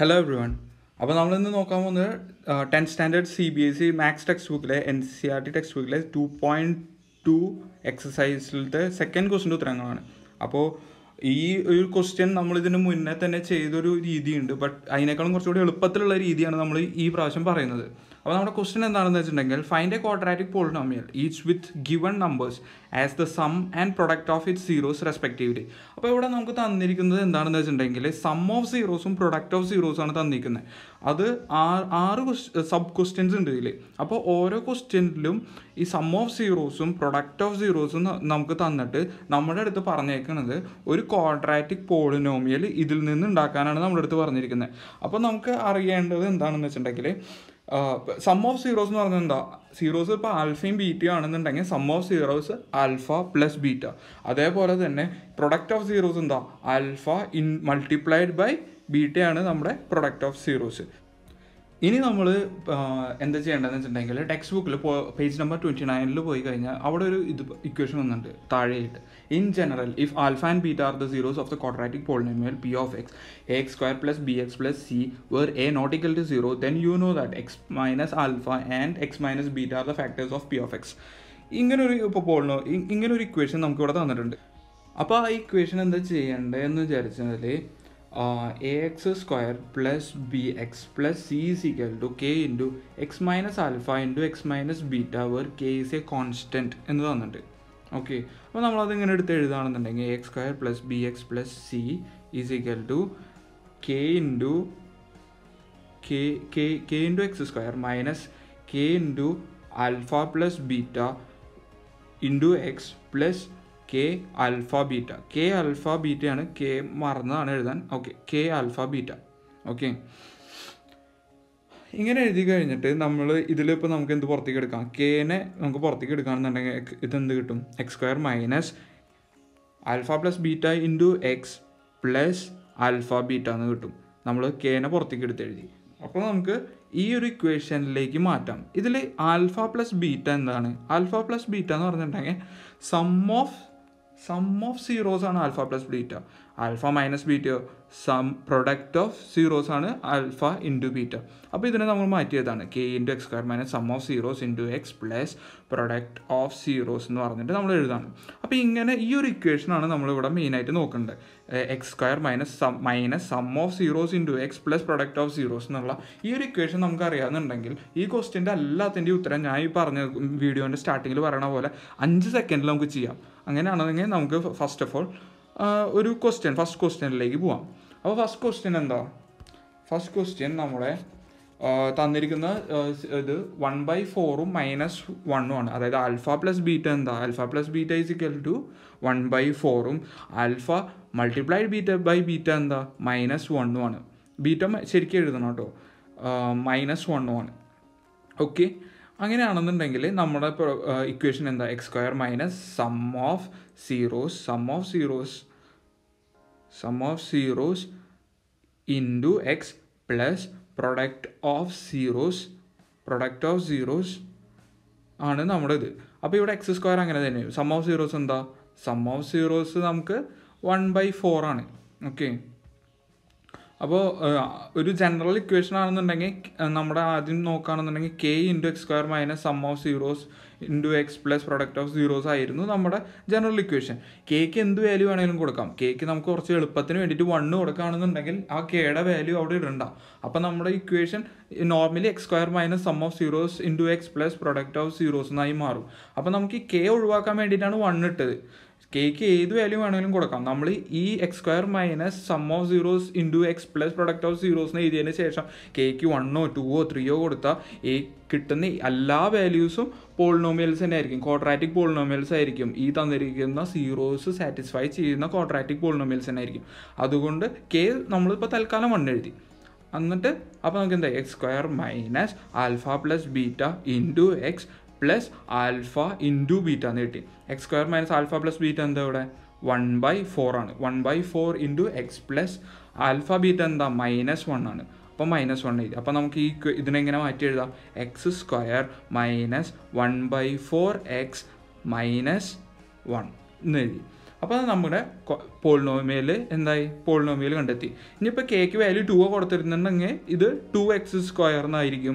Hello every one അപ്പോൾ നമ്മൾ ഇന്ന് നോക്കാൻ പോകുന്നത് tenth standard C B S E maths text ബുക്കിലെ N C R T text ബുക്കിലെ ടു പോയിന്റ് ടു എക്സസൈസിലത്തെ സെക്കൻഡ് ക്വസ്റ്റിന്റെ ഉത്തരങ്ങളാണ്. അപ്പോൾ ഈ ഒരു ക്വസ്റ്റ്യൻ നമ്മൾ ഇതിന് മുന്നേ തന്നെ ചെയ്തൊരു രീതിയുണ്ട് ബട്ട് അതിനേക്കാളും കുറച്ചുകൂടി എളുപ്പത്തിലുള്ള രീതിയാണ് നമ്മൾ ഈ പ്രാവശ്യം പറയുന്നത്. അപ്പോൾ നമ്മുടെ ക്വസ്റ്റ്യൻ എന്താണെന്ന് വെച്ചിട്ടുണ്ടെങ്കിൽ find a quadratic polynomial each with given numbers as the sum and product of it zeros respectively അപ്പോൾ ഇവിടെ നമുക്ക് തന്നിരിക്കുന്നത് എന്താണെന്ന് വെച്ചിട്ടുണ്ടെങ്കിൽ സം ഓഫ് സീറോസും പ്രൊഡക്റ്റ് ഓഫ് സീറോസാണ് തന്നിരിക്കുന്നത്. അത് ആറ് സബ് ക്വസ്റ്റ്യൻസ് ഉണ്ട് ഇതിൽ അപ്പോൾ ഓരോ ക്വസ്റ്റ്യനിലും ഈ സം ഓഫ് സീറോസും പ്രൊഡക്റ്റ് ഓഫ് സീറോസും നമുക്ക് തന്നിട്ട് നമ്മുടെ അടുത്ത് പറഞ്ഞേക്കുന്നത് ഒരു ക്വാഡ്രാറ്റിക് പോളിനോമിയൽ ഇതിൽ നിന്ന് ഉണ്ടാക്കാനാണ് നമ്മുടെ അടുത്ത് പറഞ്ഞിരിക്കുന്നത്. അപ്പോൾ നമുക്ക് അറിയേണ്ടത് എന്താണെന്ന് വെച്ചിട്ടുണ്ടെങ്കിൽ സം ഓഫ് സീറോസ് എന്ന് പറഞ്ഞാൽ എന്താ? സീറോസ് ഇപ്പോൾ ആൽഫയും ബീറ്റയും ആണെന്നുണ്ടെങ്കിൽ sum of zeros alpha plus beta അതേപോലെ തന്നെ പ്രൊഡക്റ്റ് ഓഫ് സീറോസ് എന്താ? ആൽഫ ഇൻ മൾട്ടിപ്ലൈഡ് ബൈ ബീറ്റയാണ് നമ്മുടെ പ്രൊഡക്റ്റ് ഓഫ് സീറോസ് ഇനി നമ്മൾ എന്താ ചെയ്യേണ്ടതെന്ന് വെച്ചിട്ടുണ്ടെങ്കിൽ ടെക്സ്റ്റ് ബുക്കിൽ പേജ് നമ്പർ ട്വന്റി നയനിൽ പോയി കഴിഞ്ഞാൽ അവിടെ ഒരു ഇത് ഇക്വേഷൻ വന്നിട്ടുണ്ട് താഴെയായിട്ട്. In general if alpha and beta are the zeros of the quadratic polynomial P of X A X square plus B X plus C where A not equal to zero then you know that X minus alpha and X minus beta are the factors of P of X ഇങ്ങനൊരു ഇപ്പോൾ പോളിനോ ഇങ്ങനൊരു equation നമുക്ക് ഇവിടെ തന്നിട്ടുണ്ട്. അപ്പോൾ ആ equation എന്താ ചെയ്യേണ്ടതെന്ന് വിചാരിച്ചാൽ A X square plus B X plus C is equal to K into X minus alpha into X minus beta where K is a constant എന്ന് തന്നിട്ട് ഓക്കെ അപ്പോൾ നമ്മളത് ഇങ്ങനെ എടുത്ത് എഴുതുകയാണെന്നുണ്ടെങ്കിൽ A X square plus B X plus C is equal to K into K K K into X square minus K into alpha plus beta into X plus K alpha beta K alpha ബീറ്റയാണ് K മറന്നതാണ് എഴുതാൻ. Okay K alpha beta okay ഇങ്ങനെ എഴുതി കഴിഞ്ഞിട്ട് നമ്മൾ ഇതിലിപ്പോൾ നമുക്ക് എന്ത് പുറത്തേക്ക് എടുക്കാം? കെനെ നമുക്ക് പുറത്തേക്ക് എടുക്കുകയാണെന്നുണ്ടെങ്കിൽ ഇതെന്ത് കിട്ടും? X square minus alpha plus beta into X plus alpha beta എന്ന് കിട്ടും. നമ്മൾ കെനെ പുറത്തേക്ക് എടുത്ത് എഴുതി. അപ്പോൾ നമുക്ക് ഈ ഒരു ഇക്വേഷനിലേക്ക് മാറ്റാം. ഇതിൽ ആൽഫ പ്ലസ് ബീറ്റ എന്താണ്? ആൽഫ പ്ലസ് ബീറ്റ എന്ന് പറഞ്ഞിട്ടുണ്ടെങ്കിൽ sum of sum of zeros ആണ് alpha plus beta alpha minus beta sum product of zeros ആണ് ആൽഫ ഇന്റു ബീറ്റ. അപ്പോൾ ഇതിനെ നമ്മൾ മാറ്റിയതാണ്. K into X square minus sum of zeros into X plus product of zeros എന്ന് പറഞ്ഞിട്ട് നമ്മൾ എഴുതാണ്. അപ്പോൾ ഇങ്ങനെ ഈ ഒരു ഇക്വേഷനാണ് നമ്മളിവിടെ മെയിനായിട്ട് നോക്കേണ്ടത് X square minus sum minus sum of zeros into X plus product of zeros എന്നുള്ള ഈ ഒരു ഇക്വേഷൻ നമുക്ക് അറിയാമെന്നുണ്ടെങ്കിൽ ഈ ക്വസ്റ്റിന്റെ എല്ലാത്തിന്റെ ഉത്തരം ഞാൻ ഈ പറഞ്ഞ വീഡിയോന്റെ സ്റ്റാർട്ടിങ്ങിൽ പറയണ പോലെ അഞ്ച് സെക്കൻഡിൽ നമുക്ക് ചെയ്യാം. അങ്ങനെയാണെങ്കിൽ നമുക്ക് ഫസ്റ്റ് ഓഫ് ഓൾ ഒരു ക്വസ്റ്റ്യൻ ഫസ്റ്റ് ക്വസ്റ്റ്യനിലേക്ക് പോവാം. അപ്പോൾ ഫസ്റ്റ് ക്വസ്റ്റ്യൻ എന്താ? ഫസ്റ്റ് ക്വസ്റ്റ്യൻ നമ്മുടെ തന്നിരിക്കുന്ന ഇത് വൺ ബൈ ഫോറും മൈനസ് വണ്ണും ആണ്. അതായത് ആൽഫ പ്ലസ് ബീറ്റ എന്താ? Alpha plus beta is equal to one by ഫോറും alpha multiplied beta by beta എന്താ? മൈനസ് വണ്ണും ആണ്. ബീറ്റ ശരിക്കും എഴുതണം കേട്ടോ. മൈനസ് വണ്ണും ആണ്. ഓക്കെ അങ്ങനെയാണെന്നുണ്ടെങ്കിൽ നമ്മുടെ ഇക്വേഷൻ എന്താ? X square minus sum of zeros sum of zeros sum of zeros into x plus product of zeros product of zeros ആണ് നമ്മുടെ ഇത് അപ്പോൾ ഇവിടെ എക്സ് സ്ക്വയർ അങ്ങനെ തന്നെയാണ് സം ഓഫ് സീറോസ് എന്താ? സം ഓഫ് സീറോസ് നമുക്ക് വൺ ബൈ ഫോർ ആണ്. ഓക്കെ അപ്പോൾ ഒരു ജനറൽ ഇക്വേഷൻ ആണെന്നുണ്ടെങ്കിൽ നമ്മുടെ ആദ്യം നോക്കുകയാണെന്നുണ്ടെങ്കിൽ K into X square minus sum of zeros into X plus product of zeros ആയിരുന്നു നമ്മുടെ ജനറൽ ഇക്വേഷൻ കെക്ക് എന്ത് വാല്യൂ വേണമെങ്കിലും കൊടുക്കാം. കേക്ക് നമുക്ക് കുറച്ച് എളുപ്പത്തിന് വേണ്ടിയിട്ട് വണ്ണ് കൊടുക്കുകയാണെന്നുണ്ടെങ്കിൽ ആ കെയുടെ വാല്യൂ അവിടെ ഇടണ്ട. അപ്പോൾ നമ്മുടെ equation normally X square minus sum of zeros into X plus product of zeros എന്നായി മാറും. അപ്പോൾ നമുക്ക് ഈ കെ ഒഴിവാക്കാൻ വേണ്ടിയിട്ടാണ് വണ്ണ് ഇട്ടത്. കേക്ക് ഏത് വാല്യൂ വേണമെങ്കിലും കൊടുക്കാം. നമ്മൾ ഈ X square minus sum of zeros into X plus product of zeros എന്ന് എഴുതിയതിന് ശേഷം കേക്ക് വണ്ണോ ടുവോ ത്രീയോ കൊടുത്താൽ ഈ കിട്ടുന്ന എല്ലാ വാല്യൂസും പോളിനോമിയൽസ് തന്നെ ആയിരിക്കും. ക്വാഡ്രാറ്റിക് പോളിനോമിയൽസ് ആയിരിക്കും. ഈ തന്നിരിക്കുന്ന സീറോസ് സാറ്റിസ്ഫൈ ചെയ്യുന്ന ക്വാഡ്രാറ്റിക് പോളിനോമിയൽസ് തന്നെ ആയിരിക്കും. അതുകൊണ്ട് കെ നമ്മളിപ്പോൾ തൽക്കാലം വണ്ണ് എഴുതി. എന്നിട്ട് അപ്പോൾ നമുക്ക് എന്താ X square minus alpha plus beta into X plus alpha into beta എന്ന് കിട്ടി. X square minus alpha plus beta എന്താ ഇവിടെ? വൺ ബൈ ഫോർ ആണ്. One by four into X plus alpha beta എന്താ? മൈനസ് വൺ ആണ്. അപ്പോൾ minus one എഴുതി അപ്പോൾ നമുക്ക് ഈ ഇതിനെങ്ങനെ മാറ്റി എഴുതാം. X square minus one by four X minus one എന്ന് എഴുതി. അപ്പോൾ നമ്മുടെ പോളിനോമിയൽ എന്തായി? പോളിനോമിയൽ കണ്ടെത്തി. ഇനിയിപ്പോൾ കേക്ക് വാല്യൂ ടു കൊടുത്തിരുന്നുണ്ടെങ്കിൽ ഇത് ടു എക്സ് സ്ക്വയർ എന്നായിരിക്കും.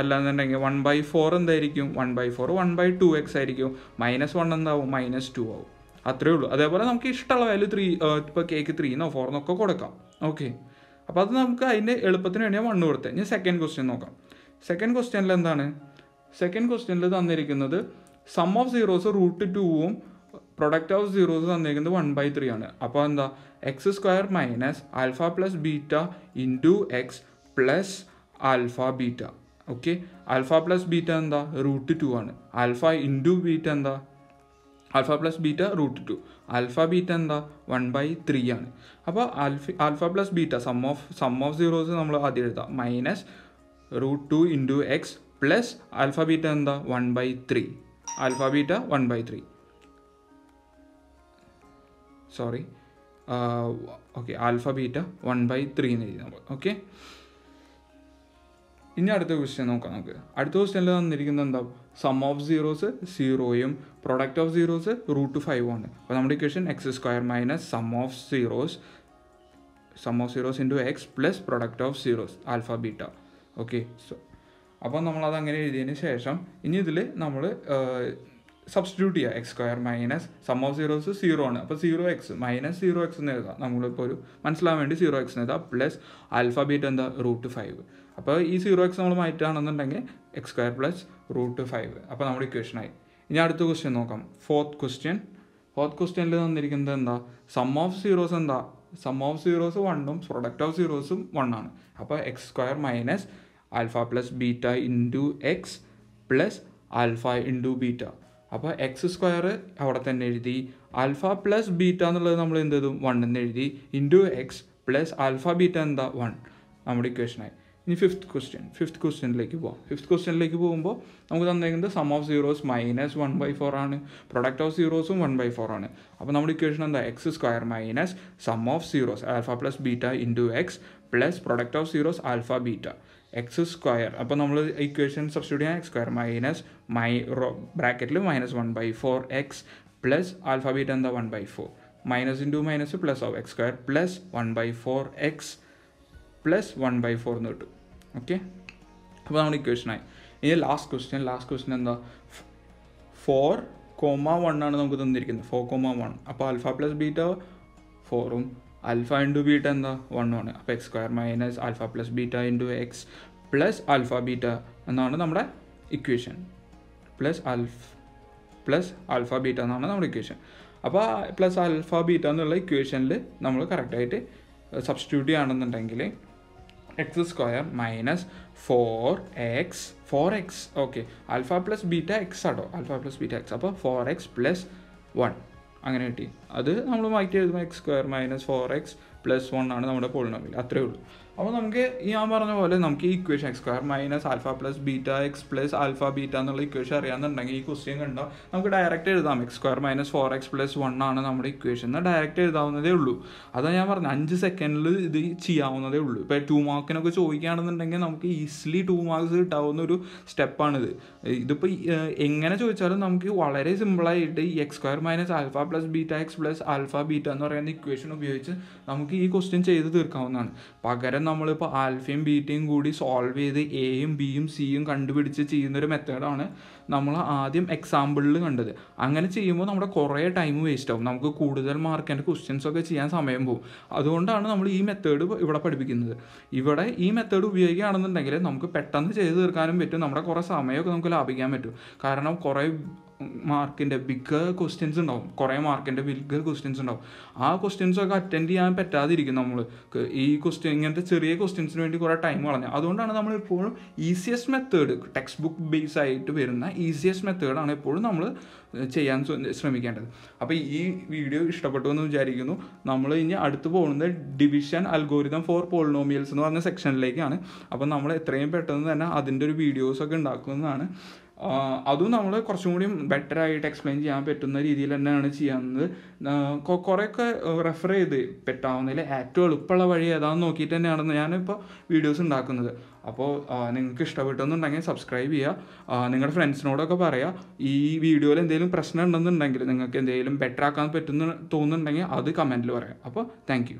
അല്ലാന്നുണ്ടെങ്കിൽ വൺ ബൈ ഫോർ എന്തായിരിക്കും? One by four one by two X ആയിരിക്കും. മൈനസ് വൺ എന്താവും? മൈനസ് ടു ആവും. അത്രേ ഉള്ളൂ. അതേപോലെ നമുക്ക് ഇഷ്ടമുള്ള വാല്യൂ ത്രീ ഇപ്പോൾ കേക്ക് ത്രീന്നോ ഫോർന്നൊക്കെ കൊടുക്കാം. ഓക്കെ അപ്പോൾ അത് നമുക്ക് അതിന്റെ എളുപ്പത്തിന് വേണ്ടിയാണ് വണ്ണ് കൊടുത്തത് ഇനി സെക്കൻഡ് ക്വസ്റ്റ്യൻ നോക്കാം. സെക്കൻഡ് ക്വസ്റ്റ്യനിൽ എന്താണ്? സെക്കൻഡ് ക്വസ്റ്റ്യനിൽ തന്നിരിക്കുന്നത് സം ഓഫ് സീറോസ് റൂട്ട് ടൂവും പ്രൊഡക്റ്റ് ഓഫ് സീറോസ് തന്നിരിക്കുന്നത് വൺ ബൈ ത്രീ ആണ്. അപ്പോൾ എന്താ? X square minus alpha plus beta into X plus alpha beta okay alpha plus beta എന്താ? റൂട്ട് ടു ആണ്. ആൽഫ ഇന്റു ബീറ്റ എന്താ? Alpha plus beta root two alpha beta എന്താ? One by three ആണ്. അപ്പോൾ alpha alpha plus beta sum of sum of zeros നമ്മൾ ആദ്യം എഴുതാം. Minus root two into X plus alpha beta എന്താ? One by three alpha beta one by three sorry okay alpha beta one by three എന്ന് എഴുതി നമ്മൾ okay ഇനി അടുത്ത question നോക്കാം നമുക്ക്. അടുത്ത ക്വസ്റ്റ്യനിൽ തന്നിരിക്കുന്നത് എന്താ? Sum of zeros സീറോയും product of zeros root five ആണ്. അപ്പോൾ നമ്മുടെ equation X square minus sum of zeros sum of zeros into X plus product of zeros alpha beta okay so അപ്പോൾ നമ്മളത് അങ്ങനെ എഴുതിയതിന് ശേഷം ഇനി ഇതിൽ നമ്മൾ സബ്സ്റ്റിറ്റ്യൂട്ട് ചെയ്യുക. X square minus sum of zeros zero ആണ്. അപ്പോൾ zero x minus zero x എന്ന് എഴുതാം. നമ്മളിപ്പോൾ ഒരു മനസ്സിലാൻ വേണ്ടി സീറോ എക്സ് എഴുതാം. പ്ലസ് ആൽഫ ബീറ്റ് എന്താ? റൂട്ട് ഫൈവ് അപ്പോൾ ഈ സീറോ എക്സ് നമ്മൾ മാറ്റുകയാണെന്നുണ്ടെങ്കിൽ x square plus root five അപ്പോൾ നമ്മുടെ ഇക്വേഷനായി ഇനി അടുത്ത ക്വസ്റ്റ്യൻ നോക്കാം. ഫോർത്ത് ക്വസ്റ്റ്യൻ ഫോർത്ത് ക്വസ്റ്റ്യനിൽ തന്നിരിക്കുന്നത് എന്താ? സം ഓഫ് സീറോസ് എന്താ? സം ഓഫ് സീറോസ് വണ്ണും പ്രൊഡക്റ്റ് ഓഫ് സീറോസും വൺ ആണ്. അപ്പോൾ x square minus alpha plus beta into x plus alpha into beta അപ്പോൾ എക്സ് സ്ക്വയർ അവിടെ തന്നെ എഴുതി. ആൽഫ പ്ലസ് ബീറ്റ എന്നുള്ളത് നമ്മൾ എന്ത് ചെയ്തു? വൺ എന്ന് എഴുതി. Into x plus alpha beta എന്താ? വൺ നമ്മുടെ ഇക്വേഷനായി ഇനി ഫിഫ്ത്ത് ക്വസ്റ്റ്യൻ ഫിഫ്ത്ത് ക്വസ്റ്റ്യനിലേക്ക് പോവാം. ഫിഫ്ത്ത് ക്വസ്റ്റ്യനിലേക്ക് പോകുമ്പോൾ നമുക്ക് തന്നേക്കുന്നത് sum of zeros minus one by four ആണ്. പ്രൊഡക്റ്റ് ഓഫ് സീറോസും വൺ ബൈ ഫോർ ആണ്. അപ്പോൾ നമ്മുടെ ഇക്വേഷൻ എന്താ? X square minus sum of zeros alpha plus beta into x plus product of zeros alpha beta x square അപ്പോൾ നമ്മൾ equation substitute ചെയ്യാൻ X square minus my ബ്രാക്കറ്റിൽ minus one by four x plus alpha beta എന്താ? One by four minus into minus plus of x square plus one by four x plus one by four എന്ന് കിട്ടും. Okay അപ്പോൾ നമ്മുടെ ഇക്വേഷനായി ഇനി last question last question എന്താ? Four comma one ആണ് നമുക്ക് തന്നിരിക്കുന്നത്. ഫോർ കോമ വൺ അപ്പോൾ അൽഫ പ്ലസ് ബീറ്റ ഫോറും അൽഫ ഇന്റു ബീറ്റ എന്താ? വണ്ണും ആണ്. അപ്പോൾ x square minus alpha plus beta into x plus alpha beta എന്നാണ് നമ്മുടെ equation plus alpha plus alpha beta എന്നാണ് നമ്മുടെ ഇക്വേഷൻ അപ്പോൾ പ്ലസ് ആൽഫ ബീറ്റ എന്നുള്ള ഇക്വേഷനിൽ നമ്മൾ കറക്റ്റായിട്ട് സബ്സ്റ്റിറ്റ്യൂട്ട് ചെയ്യുകയാണെന്നുണ്ടെങ്കിൽ x square minus four x four x okay alpha plus beta x ആട്ടോ. ആൽഫ പ്ലസ് ബീറ്റ എക്സ് അപ്പോൾ ഫോർ എക്സ് പ്ലസ് വൺ അങ്ങനെ കിട്ടി. അത് നമ്മൾ മാറ്റി എഴുതുമ്പോൾ x square minus four x plus one ആണ് നമ്മുടെ പോളിനോമിയൽ അത്രേ ഉള്ളൂ. അപ്പോൾ നമുക്ക് ഞാൻ പറഞ്ഞ പോലെ നമുക്ക് ഈ equation x square minus alpha plus beta x plus alpha beta എന്നുള്ള ഇക്വേഷൻ അറിയാമെന്നുണ്ടെങ്കിൽ ഈ ക്വസ്റ്റ്യൻ കണ്ടോ? നമുക്ക് ഡയറക്റ്റ് എഴുതാം. X square minus four x plus one ആണ് നമ്മുടെ ഇക്വേഷൻ എന്ന് ഡയറക്റ്റ് എഴുതാവുന്നതേ ഉള്ളൂ. അതാണ് ഞാൻ പറഞ്ഞത് അഞ്ച് സെക്കൻഡിൽ ഇത് ചെയ്യാവുന്നതേ ഉള്ളൂ. ഇപ്പോൾ ടു മാർക്കിനൊക്കെ ചോദിക്കുകയാണെന്നുണ്ടെങ്കിൽ നമുക്ക് ഈസിലി ടു മാർക്സ് കിട്ടാവുന്ന ഒരു സ്റ്റെപ്പാണിത് ഇതിപ്പോൾ എങ്ങനെ ചോദിച്ചാലും നമുക്ക് വളരെ സിമ്പിളായിട്ട് ഈ x square minus alpha plus beta x plus alpha beta എന്ന് പറയുന്ന ഇക്വേഷൻ ഉപയോഗിച്ച് നമുക്ക് ഈ ക്വസ്റ്റ്യൻ ചെയ്ത് തീർക്കാവുന്നതാണ്. പകരം നമ്മളിപ്പോൾ ആൽഫയും ബീറ്റയും കൂടി സോൾവ് ചെയ്ത് എയും ബിയും സിയും കണ്ടുപിടിച്ച് ചെയ്യുന്നൊരു മെത്തേഡാണ് നമ്മൾ ആദ്യം എക്സാമ്പിളിൽ കണ്ടത്. അങ്ങനെ ചെയ്യുമ്പോൾ നമ്മുടെ കുറേ ടൈം വേസ്റ്റ് ആവും. നമുക്ക് കൂടുതൽ മാർക്കിന്റെ ക്വസ്റ്റ്യൻസ് ഒക്കെ ചെയ്യാൻ സമയം പോകും അതുകൊണ്ടാണ് നമ്മൾ ഈ മെത്തേഡ് ഇവിടെ പഠിപ്പിക്കുന്നത്. ഇവിടെ ഈ മെത്തേഡ് ഉപയോഗിക്കുകയാണെന്നുണ്ടെങ്കിൽ നമുക്ക് പെട്ടെന്ന് ചെയ്ത് തീർക്കാനും പറ്റും. നമ്മുടെ കുറേ സമയമൊക്കെ നമുക്ക് ലാഭിക്കാൻ പറ്റും. കാരണം കുറേ മാർക്കിന്റെ ബിഗ് ക്വസ്റ്റ്യൻസ് ഉണ്ടാവും. കുറേ മാർക്കിന്റെ ബിഗ് ക്വസ്റ്റ്യൻസ് ഉണ്ടാവും. ആ ക്വസ്റ്റ്യൻസ് ഒക്കെ അറ്റൻഡ് ചെയ്യാൻ പറ്റാതിരിക്കും നമ്മൾ ഈ ക്വസ്റ്റ്യൻ ഇങ്ങനത്തെ ചെറിയ ക്വസ്റ്റ്യൻസിന് വേണ്ടി കുറേ ടൈം കളഞ്ഞു. അതുകൊണ്ടാണ് നമ്മൾ എപ്പോഴും easiest method text book base ആയിട്ട് വരുന്ന ഈസിയസ്റ്റ് മെത്തേഡാണ് എപ്പോഴും നമ്മൾ ചെയ്യാൻ ശ്രമിക്കേണ്ടത്. അപ്പോൾ ഈ വീഡിയോ ഇഷ്ടപ്പെട്ടു എന്ന് വിചാരിക്കുന്നു. നമ്മൾ ഇനി അടുത്ത് പോകുന്നത് ഡിവിഷൻ അൽഗോരിതം ഫോർ പോളിനോമിയൽസ് എന്ന് പറഞ്ഞ സെക്ഷനിലേക്കാണ് അപ്പോൾ നമ്മൾ എത്രയും പെട്ടെന്ന് തന്നെ അതിന്റെ ഒരു വീഡിയോസൊക്കെ ഉണ്ടാക്കുന്നതാണ്. അതും നമ്മൾ കുറച്ചും കൂടി ബെറ്റർ ആയിട്ട് എക്സ്പ്ലെയിൻ ചെയ്യാൻ പറ്റുന്ന രീതിയിൽ തന്നെയാണ് ചെയ്യുന്നത്. കുറേയൊക്കെ റെഫർ ചെയ്ത്. പെട്ടാവുന്നതിൽ ഏറ്റവും എളുപ്പമുള്ള വഴി ഏതാണെന്ന് നോക്കിയിട്ട് തന്നെയാണ് ഞാനിപ്പോൾ വീഡിയോസ് ഉണ്ടാക്കുന്നത്. അപ്പോൾ നിങ്ങൾക്ക് ഇഷ്ടപ്പെട്ടെന്നുണ്ടെങ്കിൽ സബ്സ്ക്രൈബ് ചെയ്യുക. നിങ്ങളുടെ ഫ്രണ്ട്സിനോടൊക്കെ പറയുക ഈ വീഡിയോയിൽ എന്തെങ്കിലും പ്രശ്നം ഉണ്ടെന്നുണ്ടെങ്കിൽ നിങ്ങൾക്ക് എന്തെങ്കിലും ബെറ്റർ ആക്കാൻ പറ്റുന്ന തോന്നുന്നുണ്ടെങ്കിൽ അത് കമന്റിൽ പറയാം. അപ്പോൾ താങ്ക്